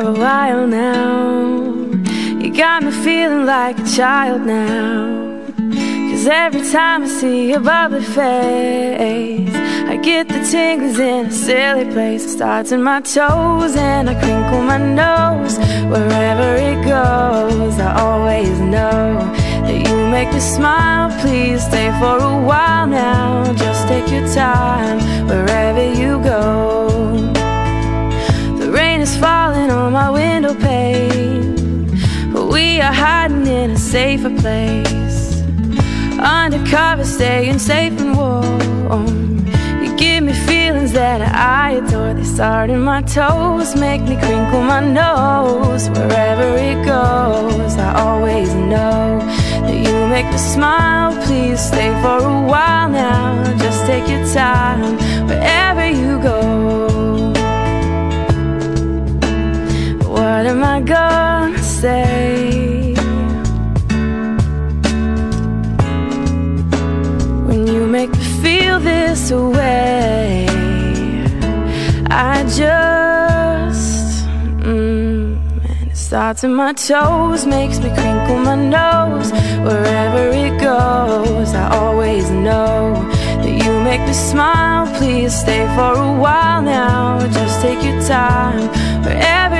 a while now. You got me feeling like a child now. Cause every time I see your bubbly face, I get the tingles in a silly place. It starts in my toes and I crinkle my nose. Wherever it goes, I always know that you make me smile. Please stay for a while now. Rain is falling on my window pane, but we are hiding in a safer place. Undercover, staying safe and warm. You give me feelings that I adore. They start in my toes, make me crinkle my nose. Wherever it goes, I always know that you make me smile. Please stay for a while I gonna say? When you make me feel this way, I just, mm, and it starts in my toes, makes me crinkle my nose. Wherever it goes, I always know that you make me smile. Please stay for a while now. Just take your time wherever